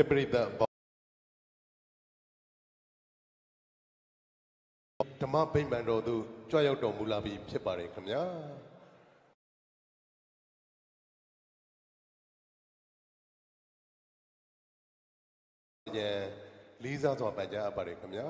အပရိသတ်ပေါင်းဓမ္မဗိမာန်တော်သို့ကြွရောက်တော်မူလာပြီဖြစ်ပါတယ်ခင်ဗျာယံလေးစားစွာပန်ကြားအပ်ပါတယ်ခင်ဗျာ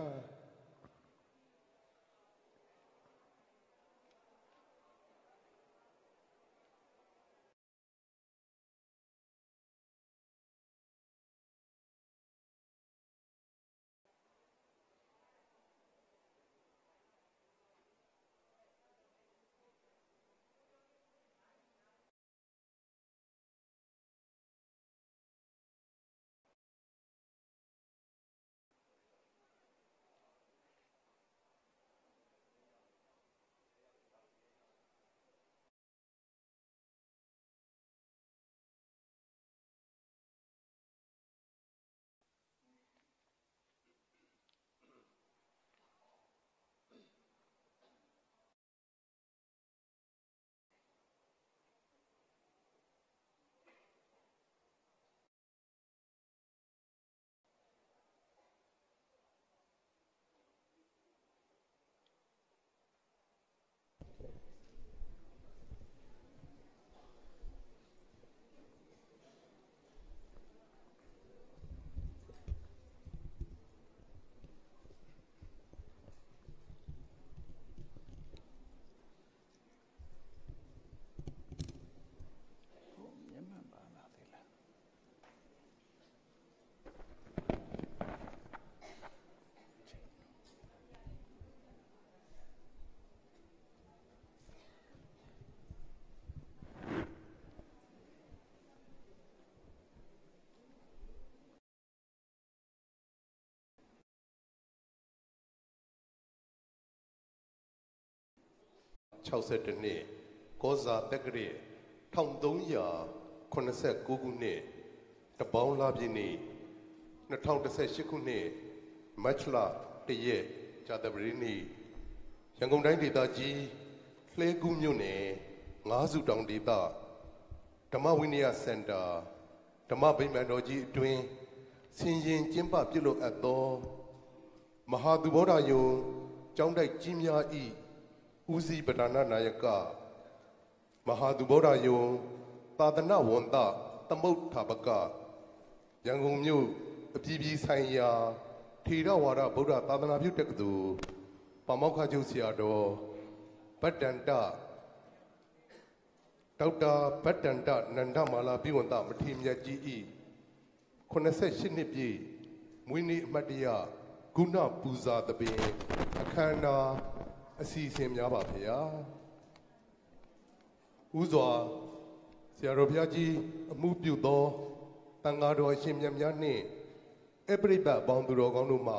62နှစ်ကောဇာတက္ကရာ1389ခုနှစ်တပေါင်းလာပြည့်နေ့2018ခုနှစ်မတ်လ1ရက်ဇာတပတိနေ့ရန်ကုန်တိုင်းဒေသကြီးလှဲကူးမြို့နယ်ငါးစုတောင်ဒေသဓမ္မဝိနည်းစင်တာဓမ္မဗိမာန်တော်ကြီးအတွင်းဆင်ရင်ကျင်းပပြုလုပ်အပ်သော မဟာသူဘောဓယုံကျောင်းတိုက်ကြီးများဤ ဦးစီးပဌာနာနာယကမဟာသူဘောဓယုံသာသနာဝန်တသမုတ်ထာပကရန်ကုန်မြို့အပြည်ပြည်ဆိုင်ရာထေရဝါဒဗုဒ္ဓသာသနာပြုတက္ကသိုလ်ပါမောက္ခချုပ်ဆရာတော်ဗတ္တန္တဒေါက်တာဗတ္တန္တနန္ဒမာလာပြည့်ဝန္တမထေရမြတ်ကြီးဤ88နှစ်ပြည့်မွေးနေ့အမှတ်တရဂုဏပူဇာတပင်အခမ်းအနား အစီအစဉ်များပါဗျာဥစွာဆရာတော်ဘုရားကြီးအမှုပြုသောတန်ဃာတော်အရှင်မြတ်များနှင့်အပရိသတ်အပေါင်းသူတော်ကောင်းတို့မှ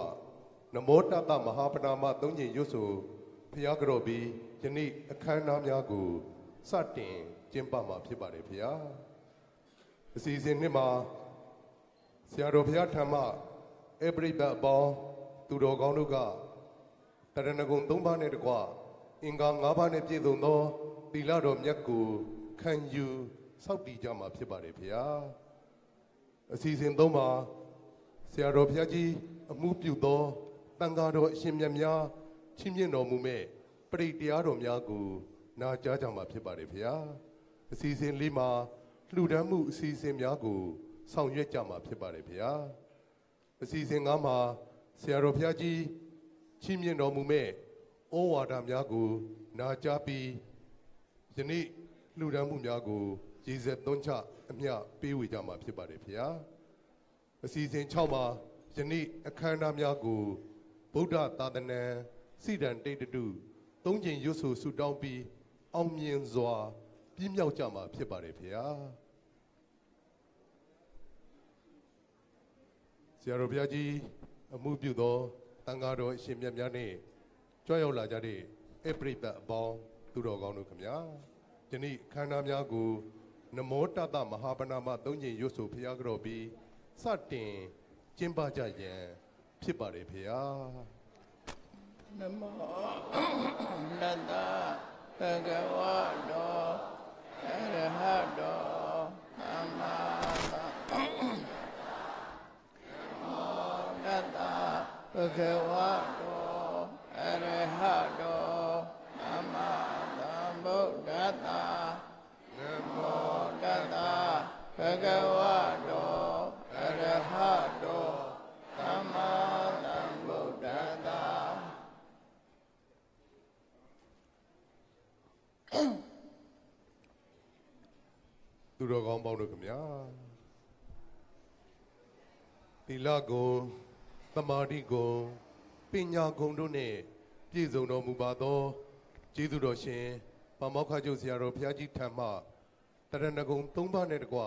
နမောတတမဟာပဏာမသုံးညင်ရွတ်ဆိုဘုရားကြော်ပြီးယနေ့အခမ်းအနားများကိုစတင်ကျင်းပမှာဖြစ်ပါတယ်ဗျာအစီအစဉ်နှစ်မှာဆရာတော်ဘုရားထံမှအပရိသတ်အပေါင်းသူတော်ကောင်းတို့က တရဏဂုံ၃ပါးနဲ့တကွအင်္ဂါ၅ပါးနဲ့ပြည့်စုံသောသီလတော်မြတ်ကိုခံယူစောင့်တည်ကြမှာဖြစ်ပါတယ်ဗျာအစီအစဉ်၃ပါးဆရာတော်ဘုရားကြီးအမှုပြုသောတန်ဃာတော်အရှင်မြတ်များချီးမြှင့်တော်မူမဲ့ပရိတရားတော်များကိုနာကြားကြမှာဖြစ်ပါတယ်ဗျာအစီအစဉ်လေးမှာလှူဒန်းမှုအစီအစဉ်များကိုဆောင်ရွက်ကြမှာဖြစ်ပါတယ်ဗျာအစီအစဉ်ကားမှာဆရာတော်ဘုရားကြီး ချီးမြှင့်တော်မူမဲ့ဩဝါဒများကိုနာကြားပြီးယနေ့လှူဒန်းမှုများကိုရည်စက်သွန်းချအမျှပေးဝေကြမှာဖြစ်ပါတယ်ဗျာအစီအစဉ်6မှာယနေ့အခမ်းအနားများကိုဗုဒ္ဓသာသနာစိတံတိတ်တုသုံးချိန်ရွတ်ဆိုဆုတောင်းပြီးအောင်မြင်စွာပြည့်မြောက်ကြမှာဖြစ်ပါတယ်ဗျာဆရာတော်ဘုရားကြီးအမှုပြုသော တန်ဃာတော်အရှင်မြတ်များနဲ့ကြွရောက်လာကြတဲ့အပရိသတ်အပေါင်းသူတော်ကောင်းတို့ခင်ဗျာဒီနေ့ခန္ဓာများကိုနမောတတမဟာပဏာမသုံးညင်ရွတ်ဆိုဘုရားကြော်ပြီးစတင်ကျင်းပကြရန်ဖြစ်ပါတယ်ဖေဟာနမောတတဘဂဝတောအရဟတောသမ္မာသမ္ဂဝတောအရဟတောသမ္မာသမ္ဗုဒ္ဓတ္တနမောမောတတ္တဘဂဝတောအရဟတောသမ္မာသမ္ဗုဒ္ဓတ္တသူတော်ကောင်းပေါင်းတို့ခင်ဗျာသီလဂုံ သမာဓိဂုံပညာဂုံတို့နဲ့ပြည့်စုံတော်မူပါသောကျေးဇူးတော်ရှင်ပမောက္ခကျုပ်ဆရာတော်ဘုရားကြီးထံမှတရဏဂုံ၃ပါးနဲ့တကွ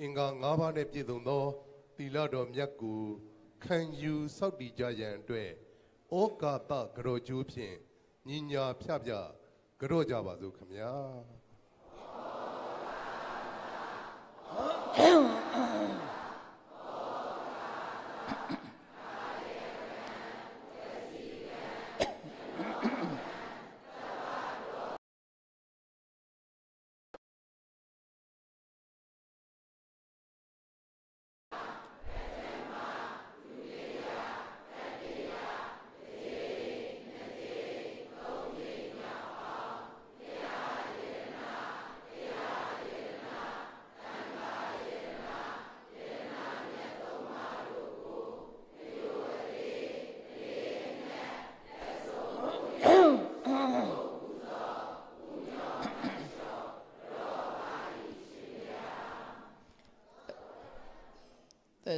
အင်္ဂါ၅ပါးနဲ့ပြည့်စုံသောသီလတော်မြတ်ကိုခံယူစောင့်တည်ကြရန်အတွက်ဩကာသကရောကျိုးဖြင့်ညီညာဖြဖြကြော့ကြပါစို့ခင်ဗျာ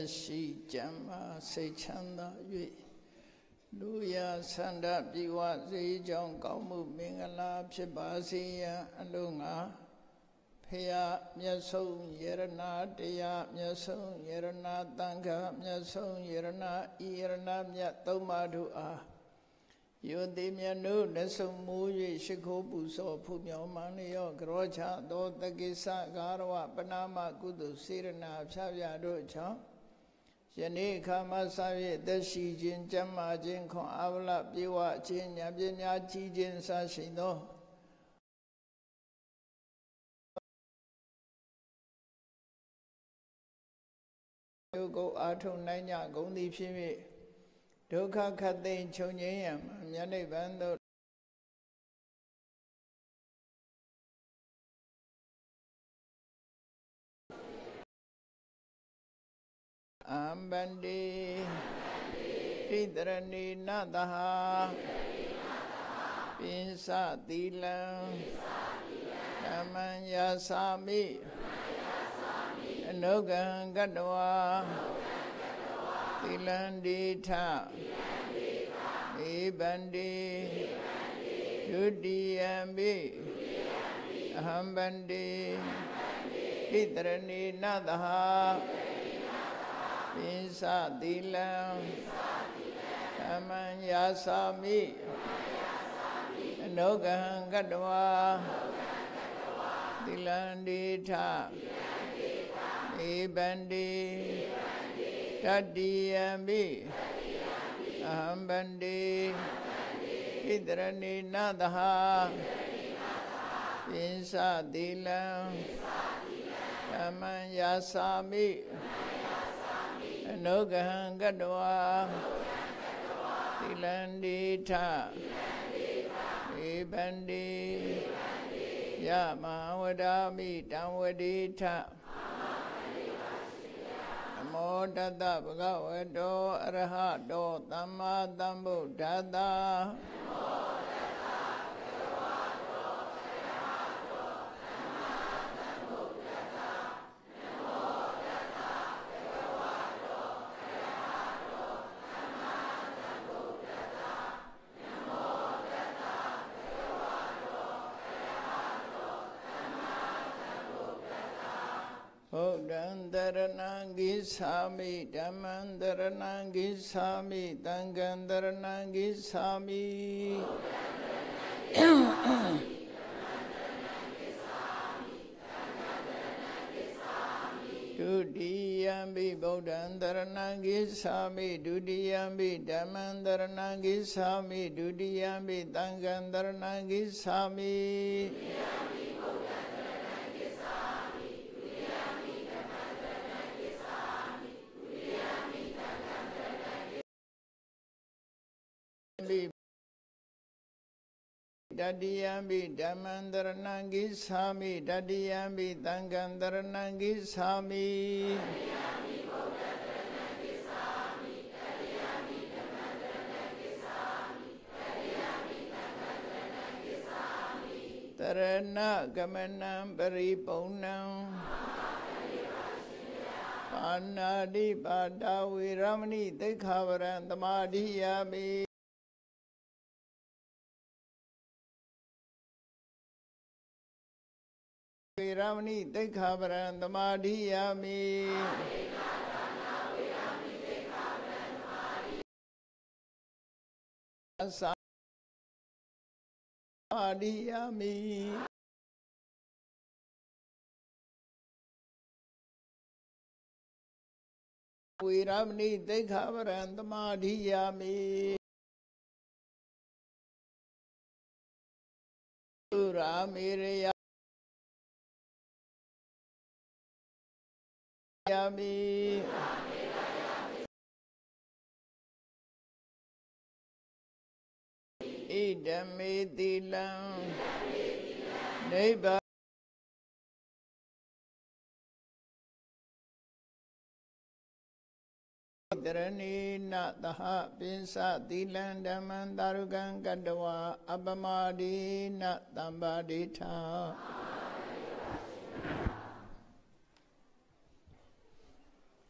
သက်ရှိကြမ်းမာစိတ်ချမ်းသာ၍လူရဆန္ဒပြေဝစေကြောင်းကောင်းမှုမင်္ဂလာဖြစ်ပါစေရန်အလုံးငါဖရာမြတ်ဆုံးယရနာတရားမြတ်ဆုံးယရနာတန်ခါမြတ်ဆုံးယရနာဤယရနာမြတ်သုံးပါးတို့အားယွန်တိမြတ်တို့လက်ဆုံးမူ၍ရှိခိုးပူဇော်ဖူးမြော်မှန်လျော့ကြောချသောတကိစ္စဂါရဝပနာမကုသိုလ်စေရနာဖြာဖြာတို့ကြောင့် ယနေ့ခါမှစ၍သက်ရှိခြင်းကျမ်းမာခြင်းခွန်အားလပြေဝခြင်းဉာဏ်ပညာကြီးခြင်းစရှိသောယုတ်ကိုအာထုံနိုင်ကြဂုံသည်ဖြစ်၍ဒုက္ခခတ်သိမ်းချုပ်ငြိမ်းရန်မြတ်နိဗ္ဗာန်သို့ အံဗန္တိဣတရဏီနတဟပိစသီလံဓမ္မံယာစာမိအနုကံကတဝါသီလံဒီထဧဗန္တိဒုတိယံပိအဟံဗန္တိဣတရဏီနတဟ ပိစသီလံဓမ္မံယာစာမိအနုကဟံကတဝါသီလံဒီထဧဗန္တိတတ္တိယံမိအဟံဗန္တိဣတရဏိနသဟပိစသီလံဓမ္မံယာစာမိ အနုကဟံကတဝါသီလန္တိထဧဗန္တိယမဝဒာမိတံဝတိထနမောတတဗုဒ္ဓဝတ္တောအရဟတောသမ္မာသမ္ဗုဒ္ဓတ္တဗု ဓမ္မံတရဏံဂိသာမိသံဃံတရဏံဂိသာမိဒုတိယံပိဗုဒ္ဓံတရဏံဂိသာမိဒုတိယံပိဓမ္မံတရဏံဂိသာမိဒုတိယံပိသံဃံတရဏံဂိသာမိတ တိယံပိဓမ္မံတရဏံဂိသာမိတတိယံပိသံဃံတရဏံဂိသာမိတတိယံပိဗုဒ္ဓတရဏံဂိသာမိတတိယံပိဓမ္မံတရဏံဂိသာမိတတိယံပိသံဃံတရဏံဂိသာမိတရဏဂမနံပရိပုံဏံပါဏာတိပါဒဝေရမဏိသိက္ခာဝရံသမာဓိယာမိ ရမဏိသိက္ခာပရံသမာဓိယာမိသမာဓိယာမိဝေရမဏိသိက္ခာပရံသမာဓိယာမိသုရာမေရယ ယာမိဣဒမေတိလံနိဗ္ဗာတရဏိနသဟပိစသီလံဓမ္မံတာရုကံကတဝအပမဒိနတမ္ပါဒိထာ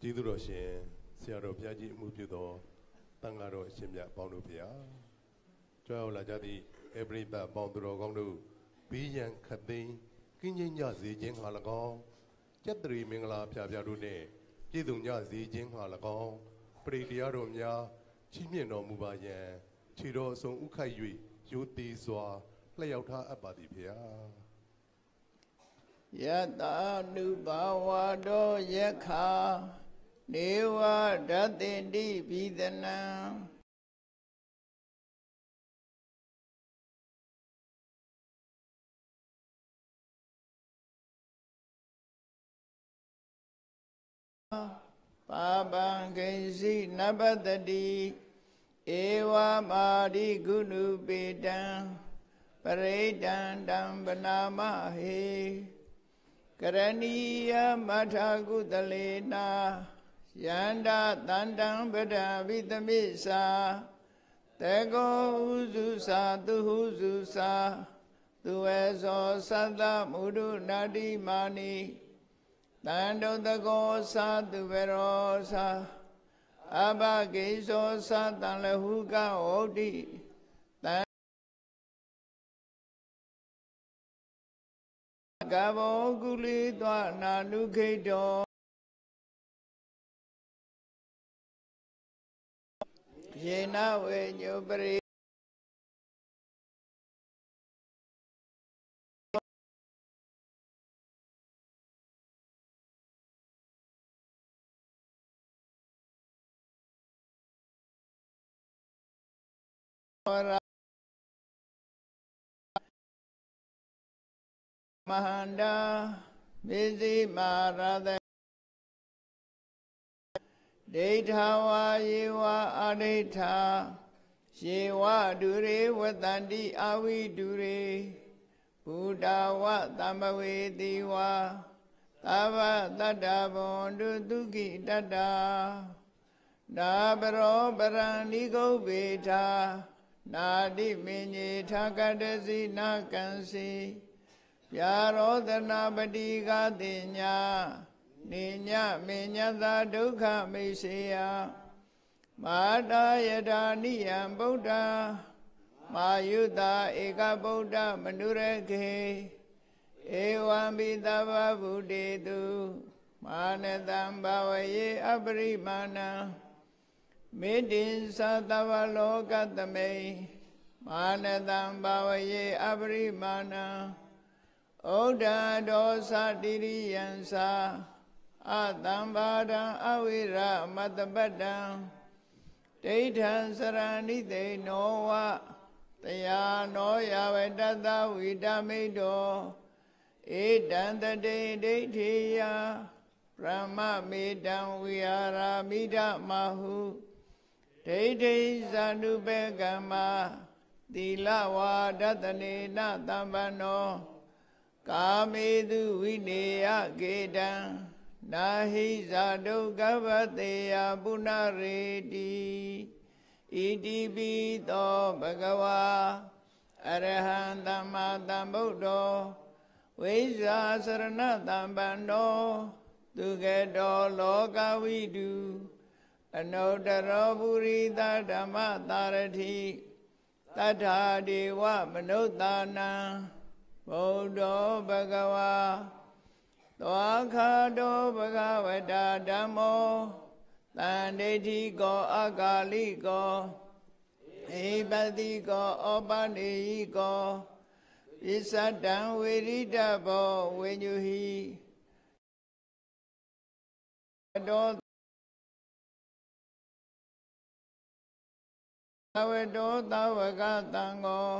ကျေးဇူးတော်ရှင်ဆရာတော်ဘုရားကြီးအမှုပြုသောတန်ဃာတော်အရှင်မြတ်ပေါင်းတို့ဖျားကြွားရောက်လာကြသည့်အပရိသတ်ပေါင်းသူတော်ကောင်းတို့ဘီးရန်ခတ်သိမ်းကင်းကျင်းကြစေခြင်းဟာ၎င်းကျက်တရီမင်္ဂလာဖျားဖျားတို့နှင့်ပြည်သူညစေခြင်းဟာ၎င်းပရိတရားတော်များချီးမြှင့်တော်မူပါယံခြေတော်အစုံဥခိုက်၍ရိုသေစွာလျှောက်ထားအပ်ပါသည်ဖျားယတာနုဘဝတောယခာ နေဝဓတ္တိတိဘိဒနံပါပံကိစီနပတ္တိဧဝမာရိကုဏုပေတံပရိဒံတံဗနာမဟေကရဏီယမထာကုတလေနာ ယန္တာတန္တံပဒဝိတမိစာတေကောဥစုစာသူဟုစုစာသူဝေဇောသတ္တမုဒုနာတိမာနိတန္တုတကောသာသူဝရောသာအဘဂိဇောသာတံလဟုကဟောတိတံကဘောကုလိသောနာနုခိတော ယေနဝေညုပရိဝရမဟန္တာမေဇိမာရသ ဒိဋ္ဌဝါယေဝအဒိဋ္ဌာယေဝဒုရေဝတန္တိအဝိဒုရေဘုဒ္ဓဝသမ္ပဝေတိဝါသဗ္ဗတတ္တဗောဒုတုခိတတ္တာနာပရောပရံနိဂုတ်ပေထာနာတိမင်းကြီးထာကတစီနာကံစီပြာရောဒနာပတိကတိညာ နိညမေညသာဒုက္ခမိစေယမာတာယတာနိယံဗုဒ္ဓမာယုတာဧကဗုဒ္ဓမနုရခေဧဝံပိသဗ္ဗဗုတေတုမာနတံဘာဝယေအပရိမာဏံမေတ္တိသသဗ္ဗလောကသမိမာနတံဘာဝယေအပရိမာဏံဩဒ္ဓဒောသတိရိယံသာ အတံဘာဒံအဝိရမတ္တပတ္တံဒိဋ္ဌံစရဏိတေနောဝတယာနောယဝတတ္တဝိတမိတောဧတံတတေဒိဋ္ဌိယဗြဟ္မမေတံဝိဟာရာမိဒမဟုဒိဋ္ဌိဇာနုပေကမ္မာသီလဝါဒတနေနတမ္ပန္နော ကာမေတုဝိနေယကေတံ နာဟိဇာဒုက္ခပတေယပုဏ္ဏရေတိဣတိပိသောဘဂဝါအရဟံသမ္မာသမ္ဗုဒ္ဓောဝိဇာစရဏတမ္ပန္နောသူကတောလောကဝိတုအနုတ္တရောပုရိသဓမ္မတာရတိတထာဒေဝမနုဿာနံဗုဒ္ဓောဘဂဝါ သောခါတောဘဂဝတာဓမ္မောတန်ဒိဋ္ဌိကောအကာလိကောဧပတိကောဩပနေယိကောပစ္စတံဝေရိတဘောဝေညုဟိတောသဝတောသဝကတံကို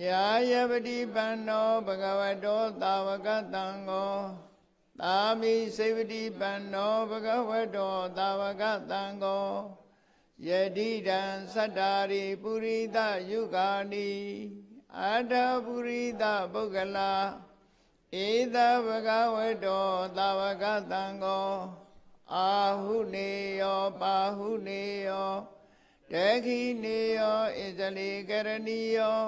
ညာယပတိပန္နောဘဂဝတောသာဝကတံကိုသာမိစေဝတိပန္နောဘဂဝတောသာဝကတံကိုယတိတံသတ္တာရိပုရိသယုဂာနိအတ္တပုရိသပုဂ္ဂလာဧသဘဂဝတောသာဝကတံကိုအာဟုနေယောပါဟုနေယောတခိနေယောဣဇလိကရဏီယော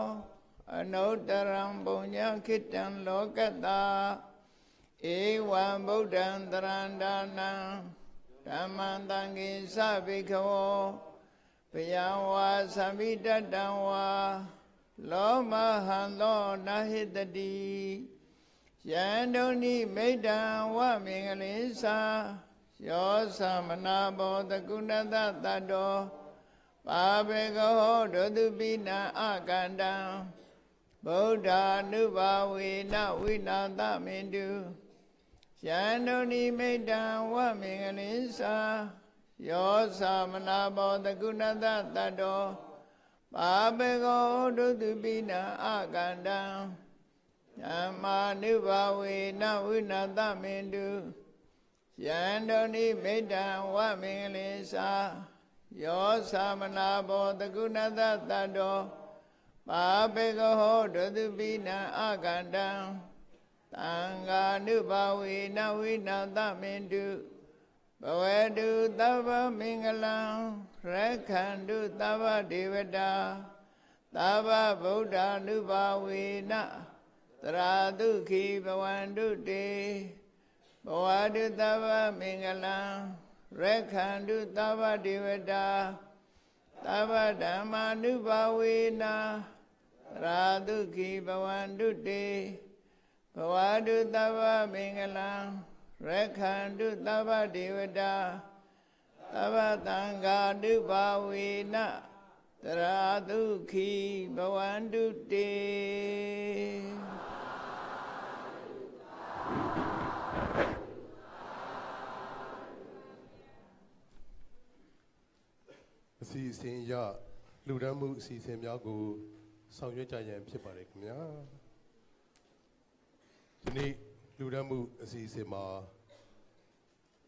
အနုတ္တရံပုံညခိတံလောကတာဧဝံဗုဒ္ဓံတရန္ဒာနံဓမ္မံတံကိသဗိခဝောဘယံဝါသမိတတံဝါလောမဟံသောနဟိတတိယန္တုန်ိမိတံဝမင်္ဂလိသာယောသမနာဘောတကုဏတတတောပါဘေကောဒုတုပိနံအကန္တံ ဗုဒ္ဓ ानु ဘာဝေနဝိနာသမင်တုယန္တုန်ိမိတံဝမင်္ဂလိသာယောသမနာဘောတကုဏတတတောပါဘေကောဒုတုပိနံအကန္တံဓမ္မာနုဘာဝေနဝိနာသမင်တုယန္တုန်ိမိတံဝမင်္ဂလိသာယောသမနာဘောတကုဏတတတော ပါပေကဟောဒုတုပိနံအကန္တံတံဃာနုဘာဝေနဝိနာသမင်တုဘဝတုသဗ္ဗမင်္ဂလံရခန္တုသဗ္ဗဒေဝတာသဗ္ဗဗုဒ္ဓ ानु ဘာဝေနတရာဒုခိဘဝန္တုတေဘဝတုသဗ္ဗမင်္ဂလံရခန္တုသဗ္ဗဒေဝတာသဗ္ဗဓမ္မာနုဘာဝေနာ ရာဒုခိဘဝန္တုတေဘဝတုသဗ္ဗမင်္ဂလံရခန္တုသဗ္ဗဒေဝတာသဗ္ဗတံဃာနုဘာဝေနတရာဒုခိဘဝန္တုတေအစီအစဉ်ရလူဒန်းမှုအစီအစဉ်များကို ဆောင်ရွက်ကြရန်ဖြစ်ပါတယ်ခင်ဗျာဒီနေ့လူဒန်းမှုအစီအစဉ်မှာ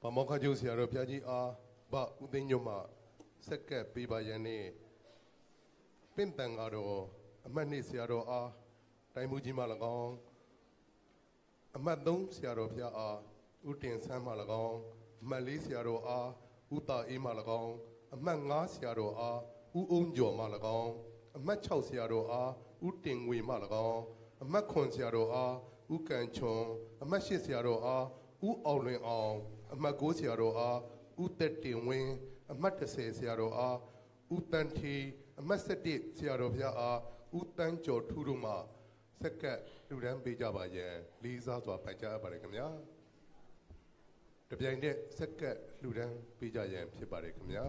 ဗမောခကျုပ်ဆရာတော်ဘုရားကြီးအားဗဦးသိန်းညွတ်မှစက္ကပ်ပေးပါရန်နဲ့ပင့်တန်ကတော့အမှတ်နှစ်ဆရာတော်အားတိုင်းမှုကြီးမှ၎င်းအမှတ်3ဆရာတော်ဘုရားအားဦးတင်ဆန်းမှ၎င်းအမှတ်4ဆရာတော်အားဦးတာအေးမှ၎င်းအမှတ်5ဆရာတော်အားဦးအုံးကျော်မှ၎င်း အမှတ်6ဆရာတော်အားဦးတင်ငွေမှ၎င်းအမှတ်9ဆရာတော်အားဦးကန်ချွန်အမှတ်10ဆရာတော်အားဦးအောင်လွင်အောင်အမှတ်9ဆရာတော်အားဦးတက်တင်ဝင်းအမှတ်10ဆရာတော်အားဦးတန်ထီအမှတ်7ဆရာတော်ဘုရားအားဦးတန်းကျော်ထူးတို့မှစက္ကပ်လူဒန်းပေးကြပါရန်လေးစားစွာပိုက်ကြားပါတယ်ခင်ဗျာတပြိုင်တည်းစက္ကပ်လူဒန်းပေးကြရန်ဖြစ်ပါတယ်ခင်ဗျာ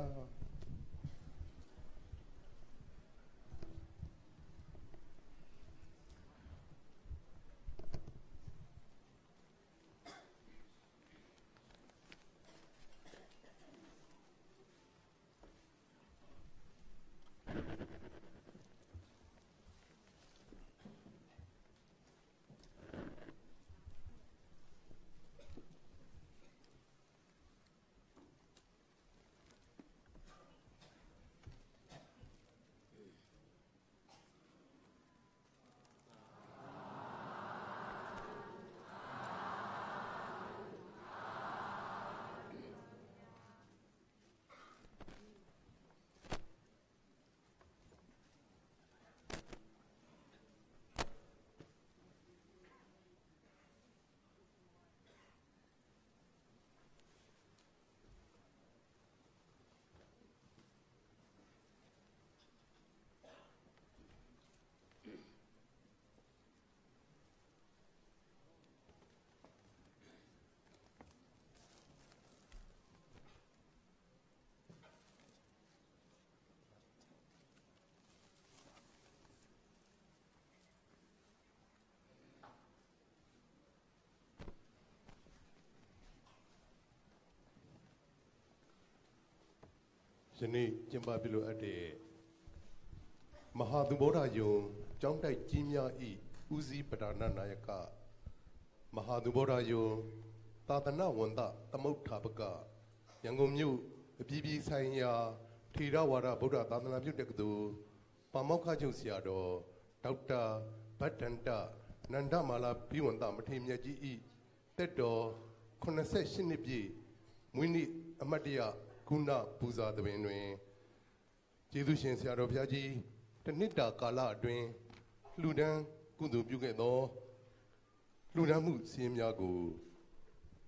ယနေ့ကျင်းပပြုလို့အပ်တဲ့မဟာသူဗုဒ္ဓယုံကျောင်းတိုက်ကြီးများဤဦးစီးပဒါနနာယကမဟာသူဗုဒ္ဓယုံသာသနာဝန်တသမုဋ္ဌာပကရန်ကုန်မြို့အပြည်ပြည်ဆိုင်ရာထေရဝါဒဗုဒ္ဓသာသနာပြုတက္ကသိုလ်ပါမောက္ခချုပ်ဆရာတော်ဒေါက်တာဗတ္တန္တနန္ဒမာလာပြီးဝန်တမထေရမြတ်ကြီးဤတက်တော်88နှစ်ပြည့်မွေးနေ့အမတ်တရ ကုဏပူဇာသဘင်တွင်ကျေးဇူးရှင်ဆရာတော်ဘုရားကြီးတစ်နှစ်တာကာလအတွင်းလှူဒန်းကုသိုလ်ပြုခဲ့သောလှူဒန်းမှုစည်းများကို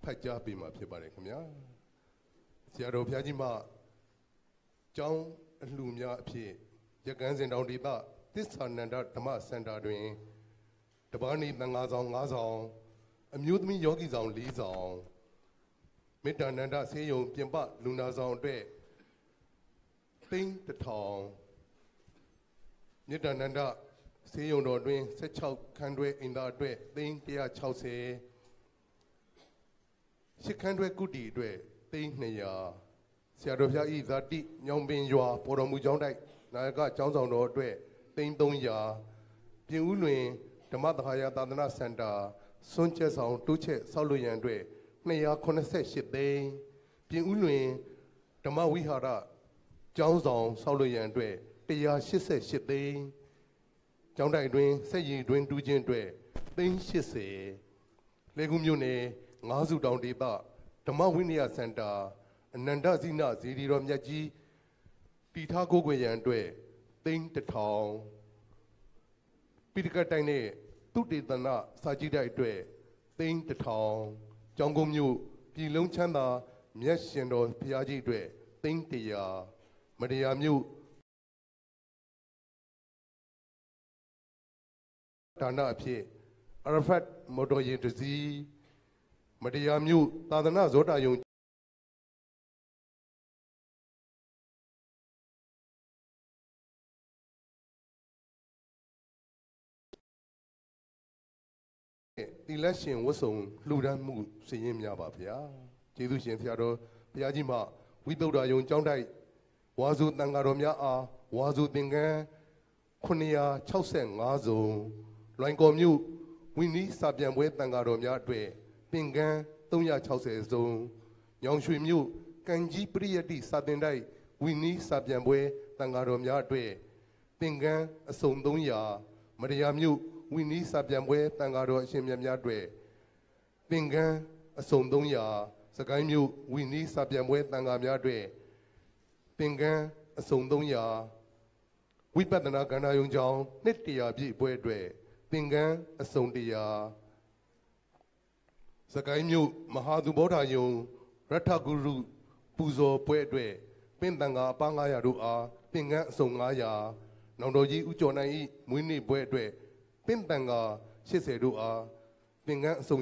ဖတ်ကြားပေးမှာဖြစ်ပါတယ်ခင်ဗျာဆရာတော်ဘုရားကြီးမှကျောင်းအလှူများအဖြစ်ရကန်းစင်တောင်ဒေသသစ္စာနန္ဒဓမ္မစင်တာတွင်တပားနေသံဃာဆောင်၅ဆောင်အမျိုးသမီးယောဂီဆောင်၄ဆောင် မေတ္တာနန္ဒဆေးရုံပြင်ပလူနာဆောင်အတွက်သိန်းတစ်ထောင်မေတ္တာနန္ဒဆေးရုံတော်တွင်16ခန်းတွဲအင်တာအတွက်သိန်း160ရှစ်ခန်းတွဲကုတီအတွက်သိန်း200ဆရာတော်ဘုရားဤဇာတိညောင်ပင်ရွာပေါ်တော်မူကျောင်းတိုက်နာယကကျောင်းဆောင်တော်အတွက်သိန်း300ပြင်ဦးလွင်ဓမ္မသဟာယသာသနာစင်တာစွန့်ချက်ဆောင်တိုးချက်ဆောက်လို့ရန်အတွက် 288သိန်းပြင်ဦးလွင်ဓမ္မဝိဟာရကျောင်းဆောင်ဆောက်လို့ရန်အတွက်188သိန်းကျောင်းတိုက်အတွင်းစက်ရည်တွင်တူးခြင်းအတွက်သိန်း80လေကူမြို့နယ်ငါးစုတောင်ဒေသဓမ္မဝိနည်းစင်တာအနန္တဇိနဇီဒီတော်မြတ်ကြီးတီထားကိုးကွယ်ရန်အတွက်သိန်းတစ်ထောင်ပိဋကတ်တိုင်းနဲ့သူတေသနစာကြည့်တိုက်အတွက်သိန်းတစ်ထောင် ကျောင်းကုန်းမြို့ပြည်လုံးချမ်းသာမြတ်ရှင်တော်ဘုရားကြီးအတွက်သိန်းတရာမတရားမြို့ဒါနအဖြစ်အရဖတ်မော်တော်ယာဉ်တစ်စီးမတရားမြို့သာသနာဇောတာယုံ တီလက်ရှင်ဝတ်စုံလှူဒန်းမှုစည်ရင်များပါဗျာကျေးဇူးရှင်ဆရာတော်ဘုရားကြီးမှဝိသုဒ္ဓယုံကျောင်းတိုက်ဝါစုတန်ဃာတော်များအားဝါစုသင်္ကန်း965စုံလွိုင်ကော်မြို့ဝင်းနီးစာပြန်ပွဲတန်ဃာတော်များအတွက်သင်္ကန်း360စုံညောင်ရွှေမြို့ကံကြီးပရိယတ္တိစာတင်တိုက်ဝင်းနီးစာပြန်ပွဲတန်ဃာတော်များအတွက်သင်္ကန်းအစုံ300မရယာမြို့ ဝင်းနီးစာပြန်ပွဲတန်ဃာတော်အရှင်မြတ်များအတွက်သင်္ကန်းအစုံ300စကိုင်းမြို့ဝင်းနီးစာပြန်ပွဲတန်ဃာများအတွက်သင်္ကန်းအစုံ300ဝိပဿနာကန္နာယုံကြောင့်နှစ်တရာပြည့်ပွဲအတွက်သင်္ကန်းအစုံတရာစကိုင်းမြို့မဟာသူဘောဓယုံရထဂုရုပူဇော်ပွဲအတွက်ပင့်တန်ဃာအပန်း900တို့အားသင်္ကန်းအစုံ900နောင်တော်ကြီးဦးကျော်နိုင်ဤမွေးနေ့ပွဲအတွက် ပင့်တန်ဃာ80တို့အားသင်္ကန်းအစုံ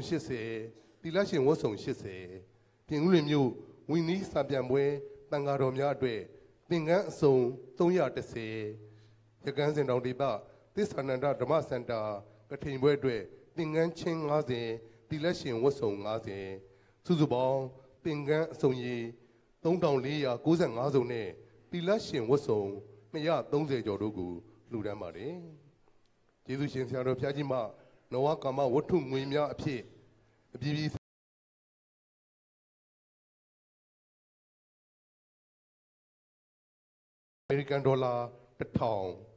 80တိလရှင်ဝတ်စုံ80ပြင်ဦးလွင်မြို့ဝင်းနီးစာပြန်ပွဲတန်ဃာတော်များအတွက်သင်္ကန်းအစုံ310ရကန်းစင်တော်ဒေသသစ္စာနန္ဒဓမ္မစင်တာကထိန်ပွဲအတွက်သင်္ကန်းချင်း90တိလက်ရှင်ဝတ်စုံ90စုစုပေါင်းသင်္ကန်းအစုံကြီး3495စုံနဲ့တိလက်ရှင်ဝတ်စုံ230ကျော်တို့ကိုလှူဒန်းပါတယ် ကျေးဇူးရှင်ဆရာတော်ဖျားကြီးမှနဝကာမဝတ္ထုငွေများအဖြစ်အပြည်ပြည်အမေရိကန်ဒေါ်လာ1000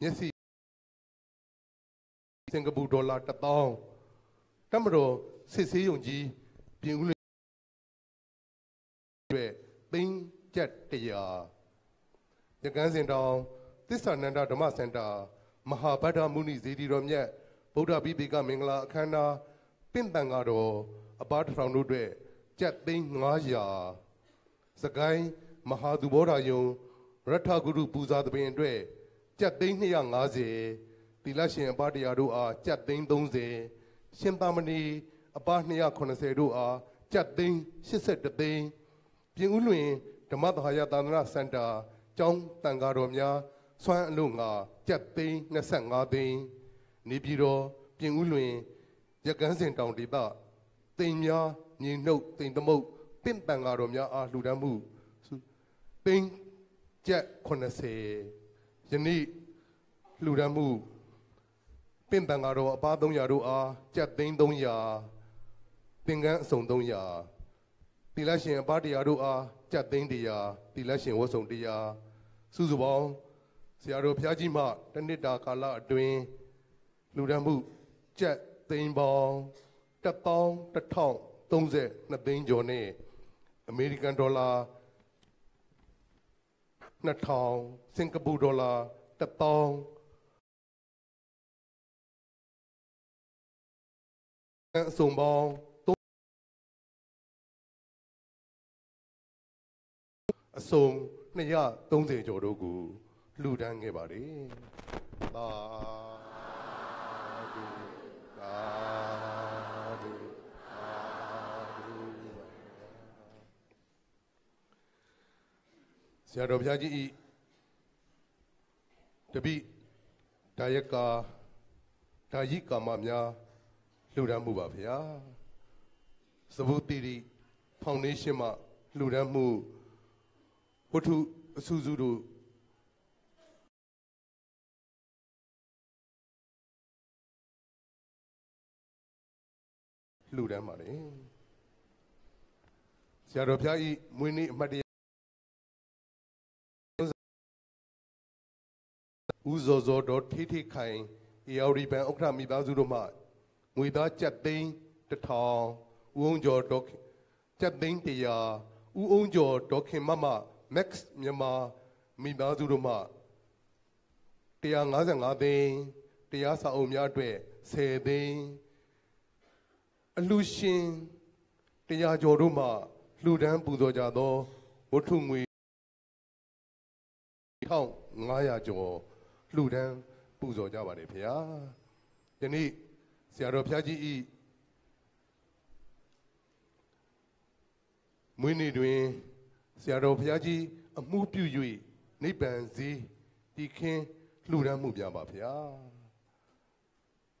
မျက်စိစင်ကာပူဒေါ်လာ1000တမတော်စစ်ဆေးယုံကြီးပြင်ဦးလွင် အတွက်သိန်းကျပ်100ရကန်းစင်တောင်သစ္စာနန္ဒဓမ္မစင်တာမဟာဗဒ္ဓမုနိဇေဒီတော်မြတ်ဗုဒ္ဓဘိဗေကမင်္ဂလာအခမ်းအနားပင့်တန်ကားတော်အပါတစ်ထောင်တို့အတွက်ကျပ်သိန်း900စကိုင်းမဟာသူဘောဓယုံရထဂုရုပူဇာသဘင်အတွက်ကျပ်သိန်း250တိလရှင်အပါတရားတို့အားကျပ်သိန်း30ရှင်သာမဏေအပါ280တို့အားကျပ်သိန်း82သိန်း ပြင်ဦးလွင်ဓမ္မသဟာယသာသနာစင်တာကျောင်းတန်ဃာတော်များစွမ်းအလို့ငါကြက်သိန်း25သိန်းနေပြည်တော်ပြင်ဦးလွင်ရကန်းစင်တောင်ဒေသတိမ်များညီနှုတ်တိမ်သမုတ်ပင့်တန်ဃာတော်များအားလှူဒန်းမှုစုသိန်းကျပ်80ယနေ့လှူဒန်းမှုပင့်တန်ဃာတော်အပါ300တို့အားကျပ်သိန်း300သင်္ကန်းအစုံ300 တိလရှင်အပါတရားတို့အားကျပ်သိန်း100တိလရှင်ဝတ်စုံ100စုစုပေါင်းဆရာတော်ဘုရားကြီးမှတစ်နှစ်တာကာလအတွင်းလူဒန်းမှုကျပ်သိန်းပေါင်း1000 1032သိန်းကျော်နဲ့အမေရိကန်ဒေါ်လာ2000စင်ကာပူဒေါ်လာ1000အစုံပေါင်း အစုံ230ကျော်တို့ကိုလှူဒန်းခဲ့ပါတယ်။သာဓုသာဓုသာဓုဆရာတော်ဘုရားကြီးဤတပိဒါယကာဒါယိကာမများလှူဒန်းမှုပါဗျာ။သဘုတိရိဖောင်ဒေးရှင်းမှလှူဒန်းမှု ဝတ္ထုအစုစုတို့လှူဒန်းပါတယ်ဆရာတော်ဘုရားဤမွေးနေ့အမှတ်တရဦးဇော်ဇော်တော်ထိထိခိုင်အေယော်ရီပန်ဥက္ကဋမိသားစုတို့မှငွေသားကြက်သိန်းတစ်ထောင်ဦးအောင်ကျော်တော်ကြက်သိန်းတရာဦးအောင်ကျော်ဒေါခင်မမ Max မြန်မာမိသားစုတို့မှ155သိန်းတရားစာအုပ်များအတွက်10သိန်းအလှရှင်တရားကျော်တို့မှလှူဒန်းပူဇော်ကြသောဝတ္ထုငွေ1500ကျော်လှူဒန်းပူဇော်ကြပါတယ်ဖေဟာယနေ့ဆရာတော်ဖျားကြီးဤမွေးနေ့တွင် ဆရာတော်ဘုရားကြီးအမှုပြု၍နိဗ္ဗာန်စည်းတည်ခင်းလှူဒန်းမှုပြပါဗျာ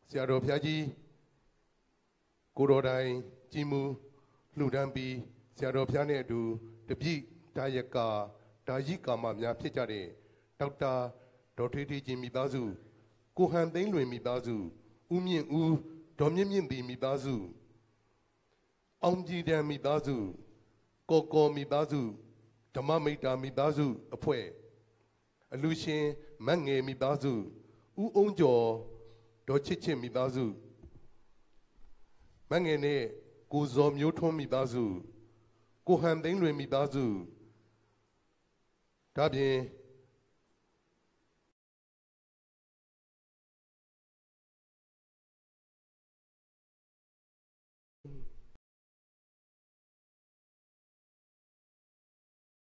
ဆရာတော်ဘုရားကြီးကိုတော်တိုင်ကြီးမူလှူဒန်းပြီးဆရာတော်ဘုရားနဲ့အတူတပြည့်ဒါယကာဒါယိကာမများဖြစ်ကြတဲ့ဒေါက်တာဒေါ်ထွေးထွေးကြီးမိသားစုကိုဟန်သိန်းလွင်မိသားစုဦးမြင့်ဦးဒေါ်မြင့်မြင့်တီမိသားစုအောင်ကြည်တံမိသားစုကောကောမိသားစု ဓမ္မမိတ်တာမိသားစုအဖွဲ့အလူရှင်မတ်ငယ်မိသားစုဦးအုံးကျော်ဒေါ်ချစ်ချစ်မိသားစုမတ်ငယ်နဲ့ကိုဇော်မျိုးထွန်းမိသားစုကိုဟန်သိန်းလွင်မိသားစုဒါပြင်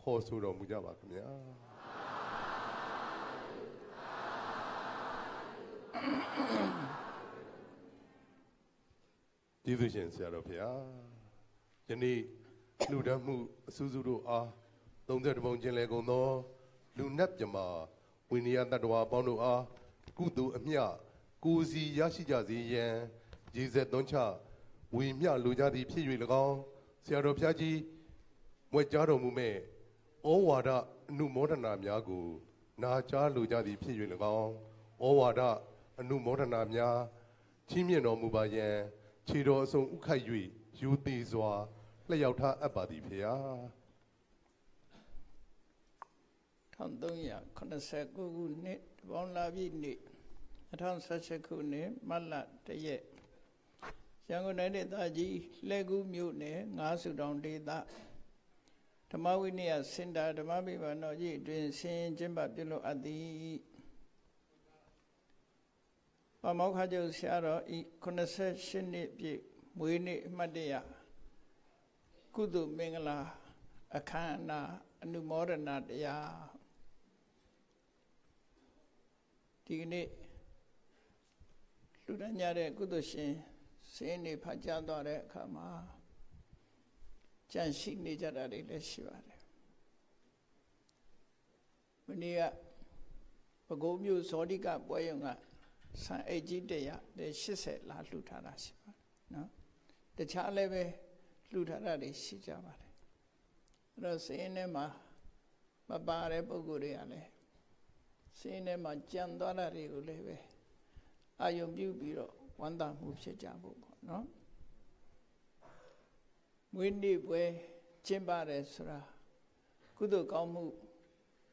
ဘုံဆက်တထေတို့ကိုလှူဒန်းပူဇော်ကြပါတယ်။သာဓုအနုမောဒနာခေါ်ဆိုတော်မူကြပါခင်ဗျာကျေးဇူးရှင်ဆရာတော်ဖေဟာယနေ့လူဒန်းမှုအစူးစူးတို့အား30ပုံကျင်လေကုန်သောလူနတ်မြမာဝိနည်းတတ္တဝါပေါင်းတို့အားကုသိုလ်အမျှကိုယ်စီရရှိကြစေရန်ရည်စက်သွန်းချဝေမျှလူကြသည်ဖြစ်၍၎င်းဆရာတော်ဖျားကြီးမွဲ့ကြားတော်မူမဲ့ ဩဝါဒအနုမောဒနာများကို နာကြားလိုကြသည်ဖြစ်၍၎င်းဩဝါဒအနုမောဒနာများချီးမြှင့်တော်မူပါယံခြေတော်အစုံဥခိုက်၍ယူသေးစွာလျှောက်ထားအပ်ပါသည်ဖေဟာ1389ခုနှစ်တပေါင်းလာပြည့်နေ့2016ခုနှစ်မတ်လ1ရက်ရန်ကုန်တိုင်းဒေသကြီးလှဲကူးမြို့နယ်ငါးစုတောင်ဒေသ ဓမ္မဝိနည်းစင်တာဓမ္မပိပံတော်ကြီးအတွင်ဆင်းကျင်းပပြုလုပ်အပ်သည်ပါမောက္ခကျုပ်ဆရာတော်ဤ88နှစ်ပြည့်မွေးနေ့အမှတ်တရကုသိုလ်မင်္ဂလာအခမ်းအနားအနုမောဒနာတရားဒီကနေ့လူတန်းကြတဲ့ကုသိုလ်ရှင်စင်းနေဖတ်ကြားသွားတဲ့အခါမှာ ကြန့်ရှိနေကြတာတွေလည်းရှိပါတယ်မနေ့ကပဲခူးမြို့ဇောတိကပွဲရုံကဆန်အိတ်ကြီးတရ80လာလှူထားတာရှိပါတယ်နော်တခြားလည်းပဲလှူထားတာတွေရှိကြပါတယ်အဲ့တော့စင်းထဲမှာမပါတဲ့ပုံကိုယ်တွေကလည်းစင်းထဲမှာကြံသွားတာတွေကိုလည်းပဲအာယုံပြုပြီးတော့ဝမ်းသာမှုဖြစ်ကြဖို့ပေါ့နော် မွေးနေ့ပွဲကျင်းပါတယ်ဆိုတာကုသိုလ်ကောင်းမှု